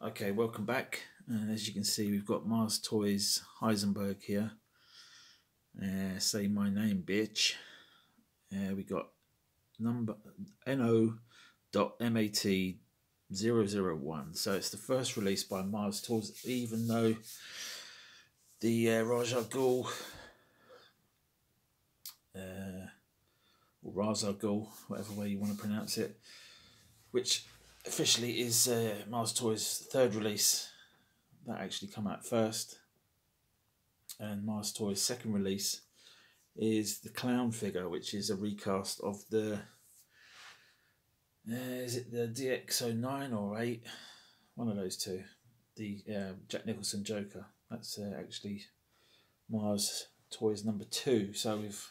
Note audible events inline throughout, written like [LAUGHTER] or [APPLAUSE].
Okay, welcome back. And as you can see, we've got Mars Toys Heisenberg here. Uh, say my name, bitch. Uh, we got number no.mat001. So it's the first release by Mars Toys, even though the uh, Raja Ghul, uh, or Raza Ghul, whatever way you want to pronounce it, which officially is uh, Mars Toys' third release. That actually come out first. And Mars Toys' second release is the clown figure, which is a recast of the. Uh, is it the DX09 or 8? One of those two. The uh, Jack Nicholson Joker. That's uh, actually Mars Toys number two. So we've.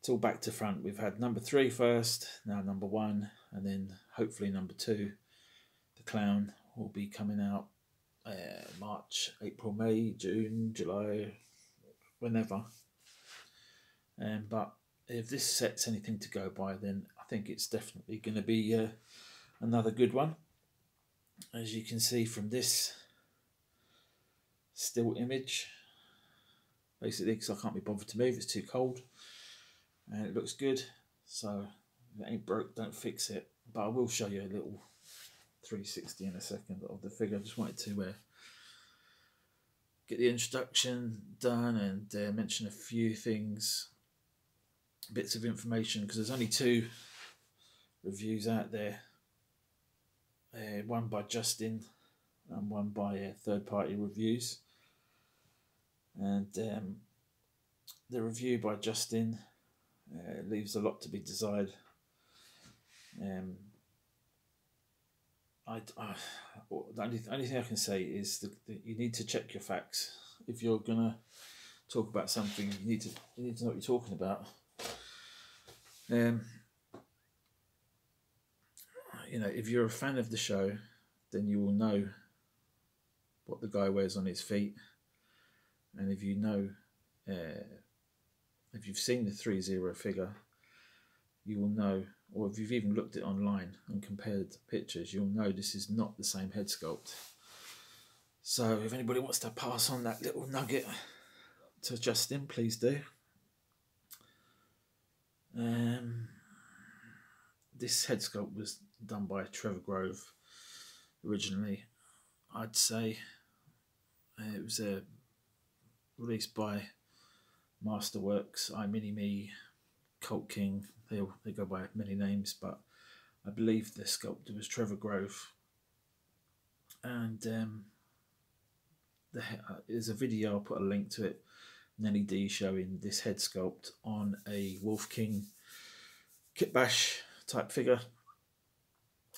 It's all back to front. We've had number three first, now number one, and then hopefully number two, the clown, will be coming out uh, March, April, May, June, July, whenever. Um, but if this set's anything to go by, then I think it's definitely going to be uh, another good one. As you can see from this still image, basically because I can't be bothered to move, it's too cold, and it looks good. So if it ain't broke, don't fix it. But I will show you a little 360 in a second of the figure. I just wanted to uh, get the introduction done and uh, mention a few things, bits of information, because there's only two reviews out there. Uh, one by Justin and one by uh, third party reviews. And um, the review by Justin uh, leaves a lot to be desired. Um, I, I, the only, only thing I can say is that, that you need to check your facts. If you're gonna talk about something, you need to you need to know what you're talking about. Um, you know, if you're a fan of the show, then you will know what the guy wears on his feet, and if you know, uh, if you've seen the three zero figure, you will know or if you've even looked at it online and compared pictures, you'll know this is not the same head sculpt. So if anybody wants to pass on that little nugget to Justin, please do. Um, this head sculpt was done by Trevor Grove originally. I'd say uh, it was uh, released by Masterworks, I Mini Me, Cult King, they they go by many names, but I believe the sculptor was Trevor Grove. And um, the, uh, there's a video, I'll put a link to it, Nenny Dee showing this head sculpt on a Wolf King kitbash type figure.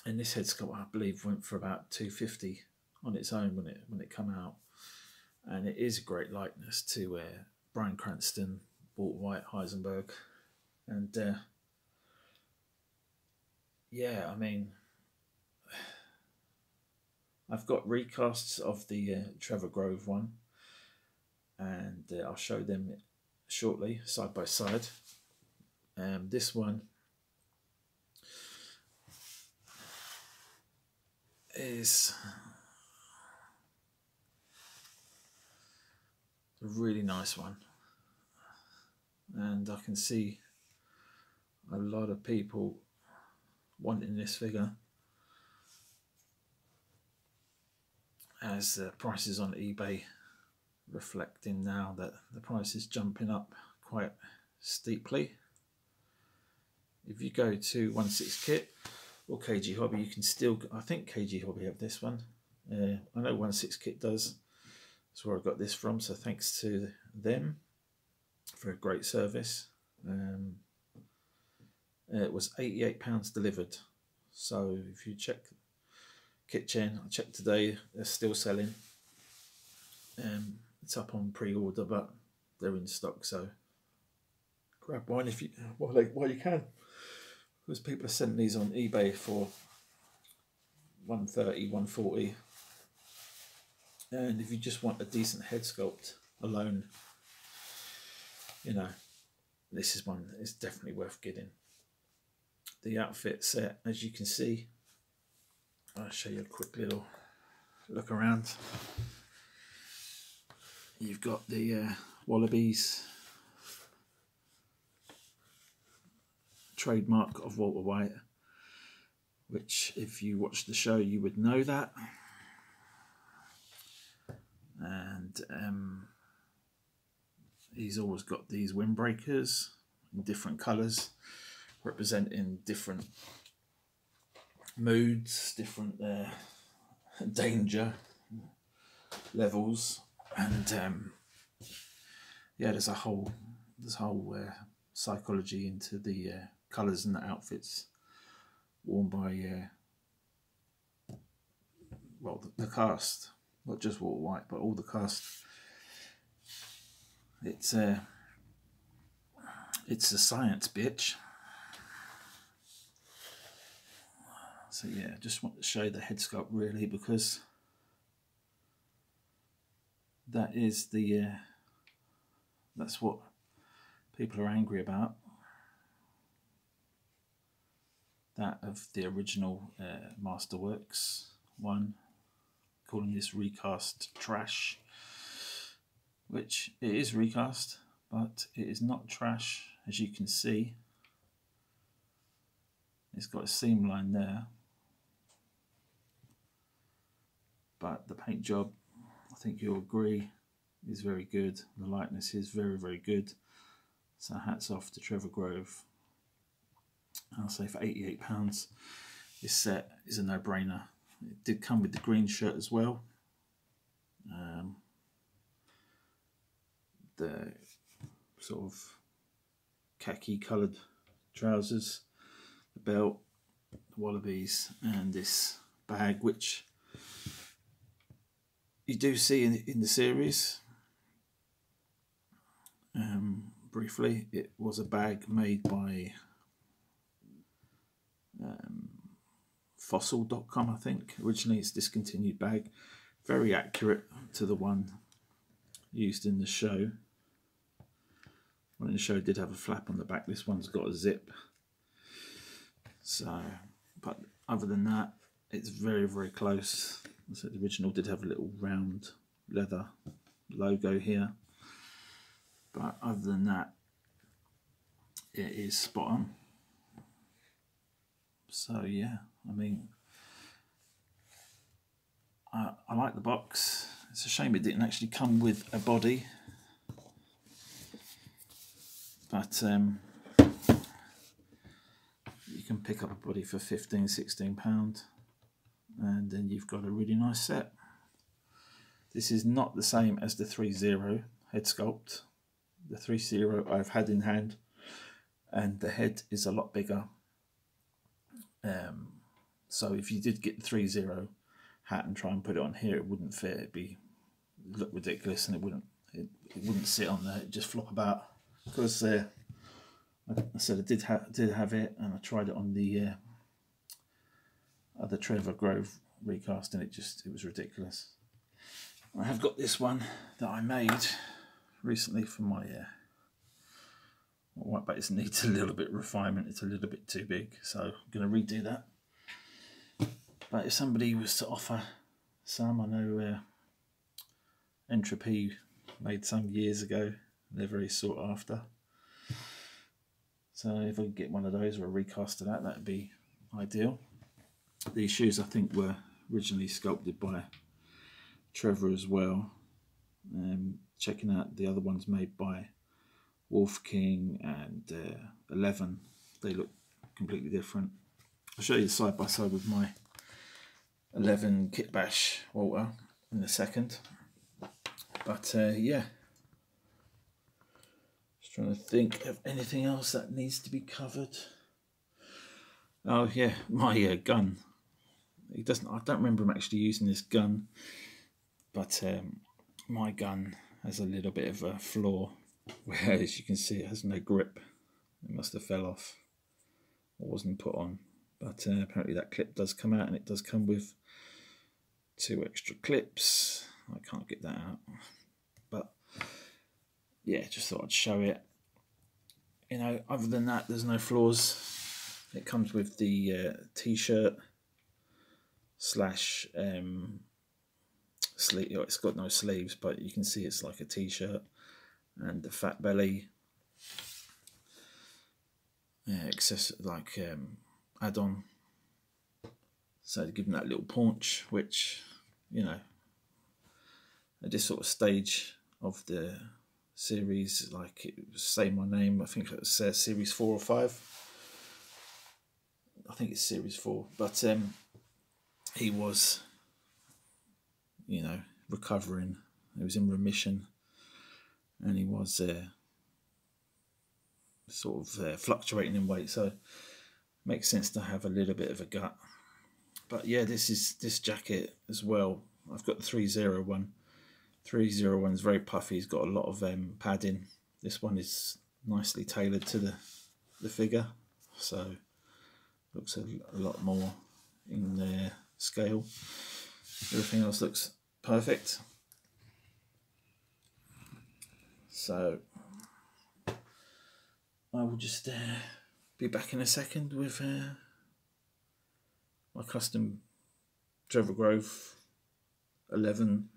And this head sculpt, I believe, went for about 250 on its own when it when it come out. And it is a great likeness to uh, Bryan Cranston, Walt White, Heisenberg. And uh, yeah, I mean, I've got recasts of the uh, Trevor Grove one, and uh, I'll show them shortly, side by side. Um, this one is a really nice one, and I can see a lot of people wanting this figure as the prices on eBay reflecting now that the price is jumping up quite steeply. If you go to 16 Kit or KG Hobby, you can still, I think KG Hobby have this one. Uh, I know 16 Kit does. That's where I got this from, so thanks to them for a great service. Um, it was £88 delivered. So if you check Kitchen, I checked today, they're still selling. Um, it's up on pre-order, but they're in stock. So grab one if you while, they, while you can, because people are sending these on eBay for 130, 140. And if you just want a decent head sculpt alone, you know, this is one that is definitely worth getting the outfit set as you can see I'll show you a quick little look around. You've got the uh, Wallabees trademark of Walter White, which if you watch the show you would know that. And um, he's always got these windbreakers in different colours, representing different moods, different uh, [LAUGHS] danger levels, and um, yeah, there's a whole there's a whole uh, psychology into the uh, colours and the outfits worn by uh, well the, the, cast, not just Walter White, but all the cast. It's a uh, it's a science, bitch. So yeah, just want to show the head sculpt really because that is the uh, that's what people are angry about. That of the original uh, Masterworks one, calling this recast trash, which it is recast, but it is not trash as you can see. It's got a seam line there but the paint job, I think you'll agree, is very good. The likeness is very, very good. So hats off to Trevor Grove. I'll say for £88, this set is a no-brainer. It did come with the green shirt as well. Um, the sort of khaki coloured trousers, the belt, the Wallabees, and this bag, which you do see in, in the series, um, briefly, it was a bag made by fossil.com, I think. Originally, it's discontinued bag. Very accurate to the one used in the show. One in the show did have a flap on the back. This one's got a zip. So, but other than that, it's very, very close so the original did have a little round leather logo here. But other than that, it is spot on. So yeah, I mean, I, I like the box. It's a shame it didn't actually come with a body. But um, you can pick up a body for 15, 16 pound and then you've got a really nice set. This is not the same as the 3-0 head sculpt. The 3-0 I've had in hand and the head is a lot bigger. Um, so if you did get the 3.0 hat and try and put it on here, it wouldn't fit. It'd be look ridiculous and it wouldn't it, it wouldn't sit on there. It'd just flop about because uh, I said I did have did have it and I tried it on the uh, other Trevor Grove recast and it just it was ridiculous. I have got this one that I made recently for my uh, but it needs a little bit refinement. It's a little bit too big, so I'm going to redo that. But if somebody was to offer some, I know uh, Entropy made some years ago. They're very sought after. So if I could get one of those or a recast of that, that'd be ideal. These shoes, I think, were originally sculpted by Trevor as well. Um, checking out the other ones made by Wolf King and uh, Eleven, they look completely different. I'll show you side by side with my 11 Kitbash Walter in a second. But uh, yeah, just trying to think of anything else that needs to be covered. Oh yeah, my uh, gun he doesn't. I don't remember him actually using this gun, but um, my gun has a little bit of a flaw, [LAUGHS] where as you can see, it has no grip. It must have fell off or wasn't put on. But uh, apparently that clip does come out, and it does come with two extra clips. I can't get that out, but yeah, just thought I'd show it. You know, other than that, there's no flaws. It comes with the uh, t-shirt slash um, sleeve. It's got no sleeves, but you can see it's like a t-shirt, and the fat belly. Yeah, excess like um, add-on. So to give them that little paunch, which you know, at this sort of stage of the series, like it say my name. I think it says series four or five. I think it's series four, but um, he was, you know, recovering. He was in remission, and he was uh, sort of uh, fluctuating in weight. So makes sense to have a little bit of a gut. But yeah, this is this jacket as well. I've got the three zero one 301 is very puffy. He's got a lot of um, padding. This one is nicely tailored to the, the figure. So looks a, a lot more in the scale. Everything else looks perfect. So I will just uh, be back in a second with uh, my custom Trevor Grove 11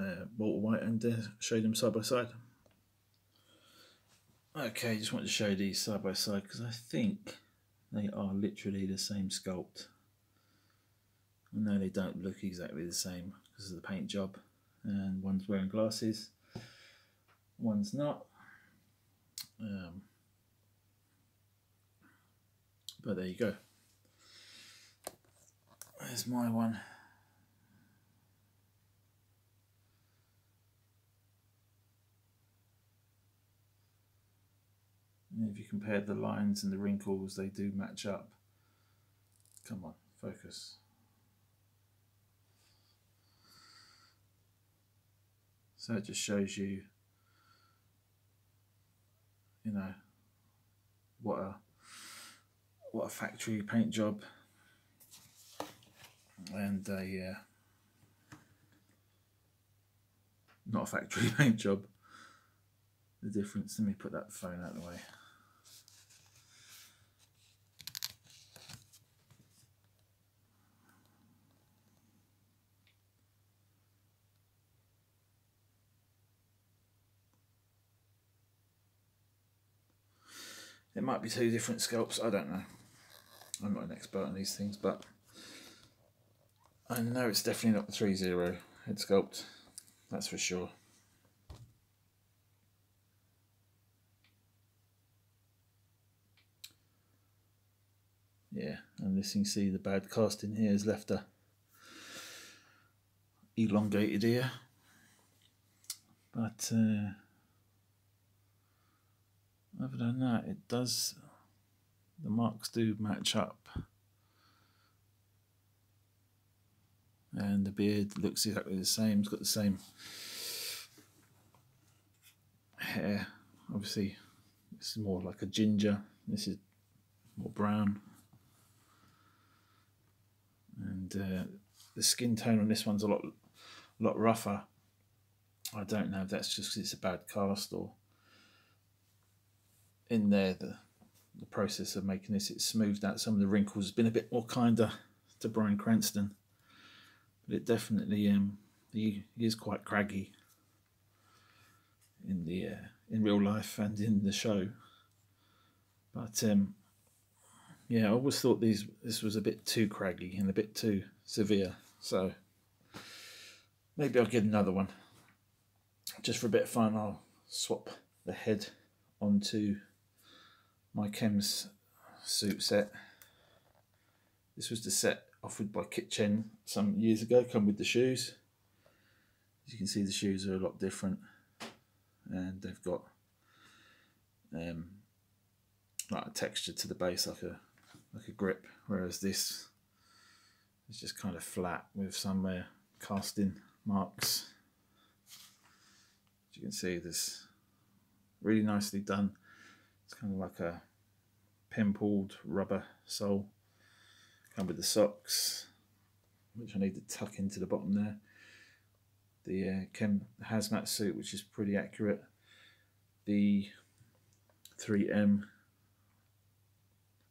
uh, Walter White and uh, show them side by side. Okay, just want to show these side by side because I think they are literally the same sculpt. I know they don't look exactly the same because of the paint job and one's wearing glasses, one's not. Um, but there you go. There's my one. And if you compare the lines and the wrinkles, they do match up. Come on, focus. So it just shows you, you know, what a what a factory paint job and a uh, not a factory [LAUGHS] paint job. The difference. Let me put that phone out of the way. It might be two different sculpts, I don't know. I'm not an expert on these things, but I know it's definitely not the 3-0 head sculpt, that's for sure. Yeah, and this you can see the bad casting here has left a elongated ear. But uh, other than that, it does, the marks do match up. And the beard looks exactly the same, it's got the same hair. Obviously, this is more like a ginger, this is more brown. And uh, the skin tone on this one's a lot, a lot rougher. I don't know if that's just because it's a bad cast or in there the the process of making this it smoothed out. Some of the wrinkles it's been a bit more kinder to Bryan Cranston but it definitely um he, he is quite craggy in the uh, in real life and in the show. But um yeah I always thought these this was a bit too craggy and a bit too severe. So maybe I'll get another one. Just for a bit of fun I'll swap the head onto my Chems suit set. This was the set offered by Kitchen some years ago, come with the shoes. As you can see the shoes are a lot different and they've got um, like a texture to the base like a like a grip whereas this is just kind of flat with some uh, casting marks as you can see this really nicely done it's kind of like a pimpled rubber sole. Come with the socks, which I need to tuck into the bottom there. The uh, Chem hazmat suit, which is pretty accurate. The 3M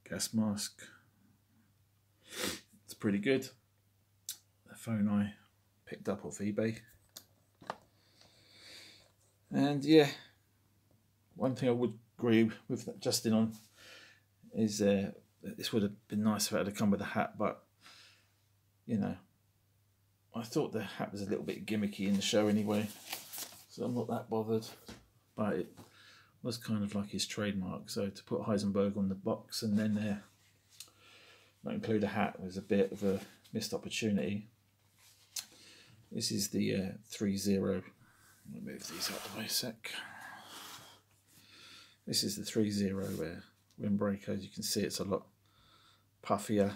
gas mask. It's pretty good. The phone I picked up off eBay. And yeah, one thing I would agree with Justin on is uh, this would have been nice if it had come with a hat, but you know, I thought the hat was a little bit gimmicky in the show anyway, so I'm not that bothered. But it was kind of like his trademark. So to put Heisenberg on the box and then uh, not include a hat was a bit of a missed opportunity. This is the uh, 3 Let me move these out of the way a sec. This is the 3 0 uh, windbreaker. As you can see, it's a lot puffier,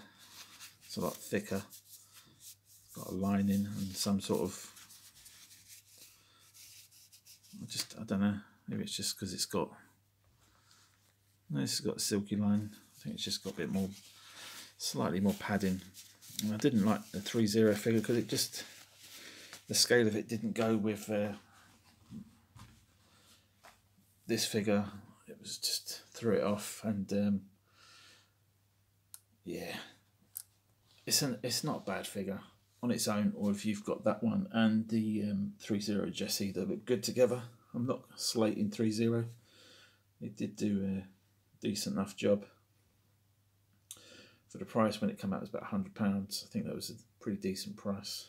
it's a lot thicker. It's got a lining and some sort of. I just, I don't know, maybe it's just because it's got. No, this has got a silky line. I think it's just got a bit more, slightly more padding. And I didn't like the 3 0 figure because it just, the scale of it didn't go with uh, this figure was just threw it off and um, yeah. It's an it's not a bad figure on its own or if you've got that one and the um, 3-0 Jesse they look good together. I'm not slating 3-0 it did do a decent enough job. For the price when it came out it was about £100 I think that was a pretty decent price.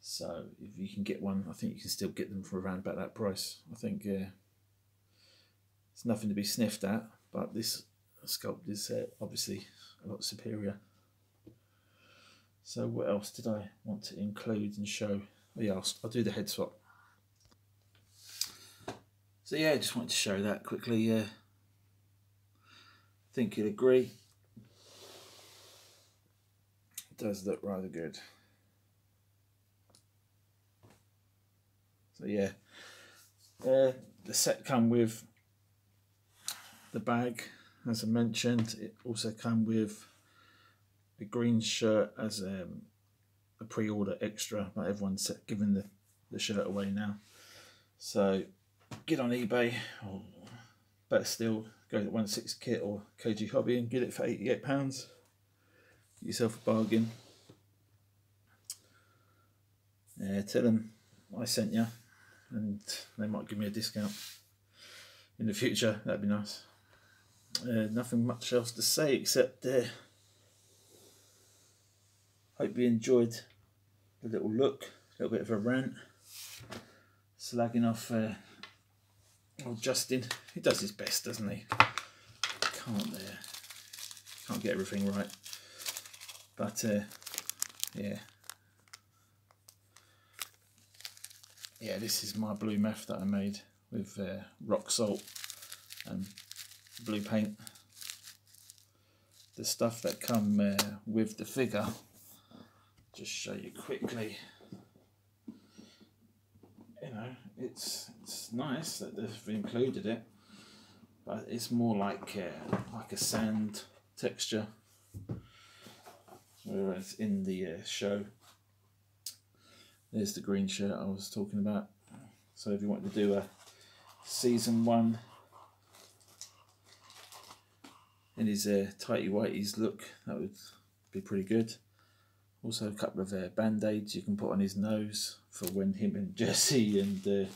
So if you can get one I think you can still get them for around about that price. I think uh, it's nothing to be sniffed at, but this sculpt is uh, obviously a lot superior. So what else did I want to include and show? Oh yeah, I'll, I'll do the head swap. So yeah, I just wanted to show that quickly. Uh, think you'll agree. It does look rather good. So yeah, uh, the set come with the bag, as I mentioned, it also came with a green shirt as um, a pre-order extra, but everyone's giving the, the shirt away now. So get on eBay, or better still, go to 16 Kit or KG Hobby and get it for £88. Get yourself a bargain. Yeah, tell them I sent you and they might give me a discount in the future. That'd be nice. Uh, nothing much else to say except uh, hope you enjoyed the little look, a little bit of a rant, slagging off uh, old Justin. He does his best, doesn't he? Can't uh, can't get everything right, but uh, yeah. Yeah, this is my blue meth that I made with uh, rock salt and blue paint. The stuff that come uh, with the figure, just show you quickly. You know, it's it's nice that they've included it, but it's more like uh, like a sand texture. Whereas in the uh, show, there's the green shirt I was talking about. So if you want to do a season one in his uh, tighty whities look. That would be pretty good. Also a couple of uh, band-aids you can put on his nose for when him and Jesse and uh,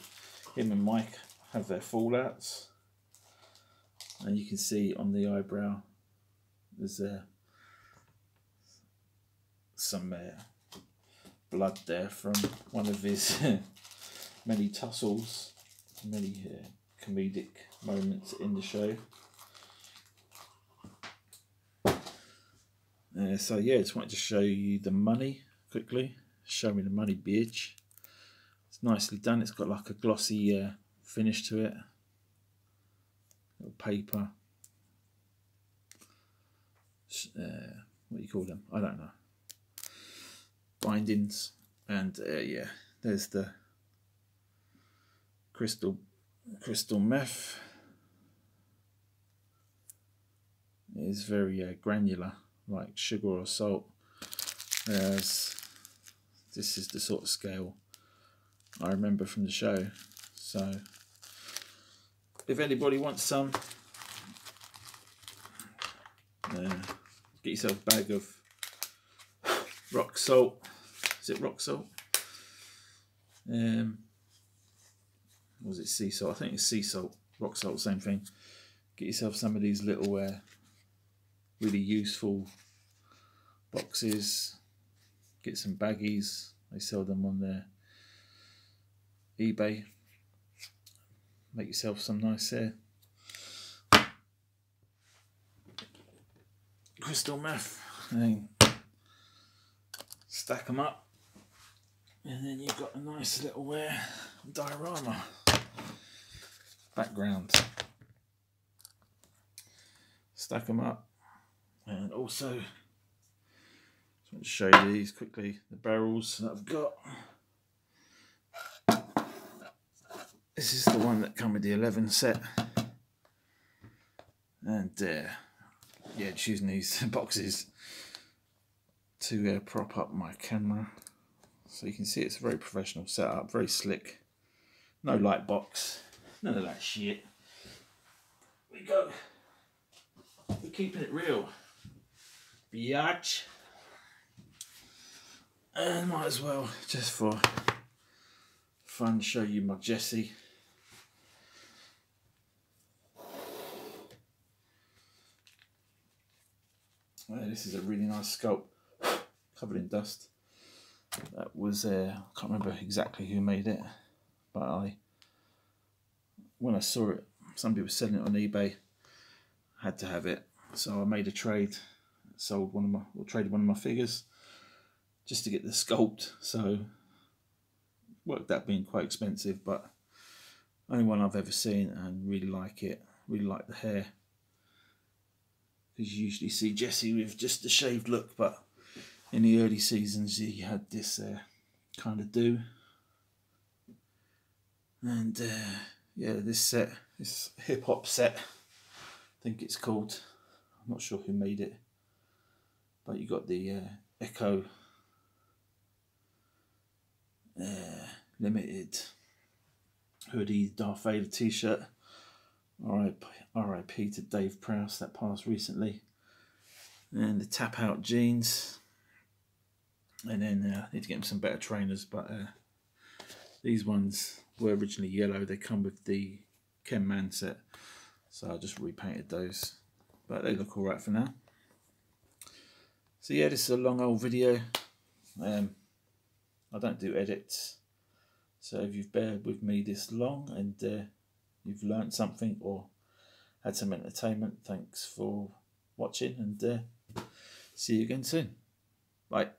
him and Mike have their fallouts. And you can see on the eyebrow there's uh, some uh, blood there from one of his [LAUGHS] many tussles, many uh, comedic moments in the show. Uh, so yeah, just wanted to show you the money quickly. Show me the money, bitch. It's nicely done. It's got like a glossy uh, finish to it. Little paper. Uh, what do you call them? I don't know. Bindings. And uh, yeah, there's the crystal crystal meth. It is very uh, granular like sugar or salt whereas this is the sort of scale I remember from the show so if anybody wants some uh, get yourself a bag of rock salt Is it rock salt? Um, was it sea salt? I think it's sea salt, rock salt, same thing. Get yourself some of these little uh, really useful boxes. Get some baggies. They sell them on their eBay. Make yourself some nice uh, crystal meth and stack them up and then you've got a nice little uh, diorama background stack them up and also just want to show you these quickly the barrels that I've got this is the one that come with the 11 set and uh, yeah, choosing these [LAUGHS] boxes to uh, prop up my camera. So you can see it's a very professional setup, very slick. No light box, none of that shit. We go. We're keeping it real. Biatch. And might as well, just for fun, show you my Jesse. this is a really nice sculpt, covered in dust. That was, uh, I can't remember exactly who made it, but I, when I saw it, somebody was selling it on eBay, had to have it. So I made a trade, sold one of my, or traded one of my figures, just to get the sculpt. So worked out being quite expensive, but only one I've ever seen and really like it. Really like the hair because you usually see Jesse with just a shaved look, but in the early seasons he had this uh, kind of do. And uh, yeah, this set, this hip hop set, I think it's called. I'm not sure who made it, but you got the uh, Ecko uh, limited hoodie, Darth Vader t-shirt. R.I.P. R.I.P. to Dave Prowse that passed recently, and the tap out jeans. And then uh, I need to get him some better trainers, but uh, these ones were originally yellow. They come with the Ken Man set, so I just repainted those. But they look alright for now. So yeah, this is a long old video. Um, I don't do edits, so if you've bared with me this long and uh, you've learned something or had some entertainment. Thanks for watching and uh, see you again soon. Bye.